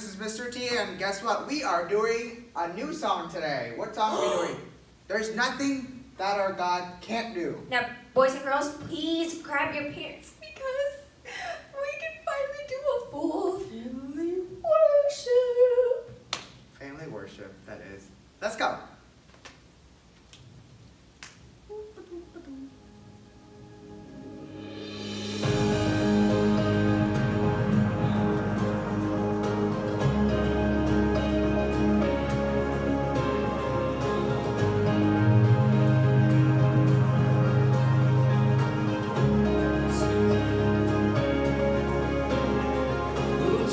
this is Mr. T, and guess what? We are doing a new song today. What song are we doing? There's nothing that our God can't do. Now, boys and girls, please grab your parents.